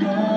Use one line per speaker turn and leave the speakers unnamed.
go.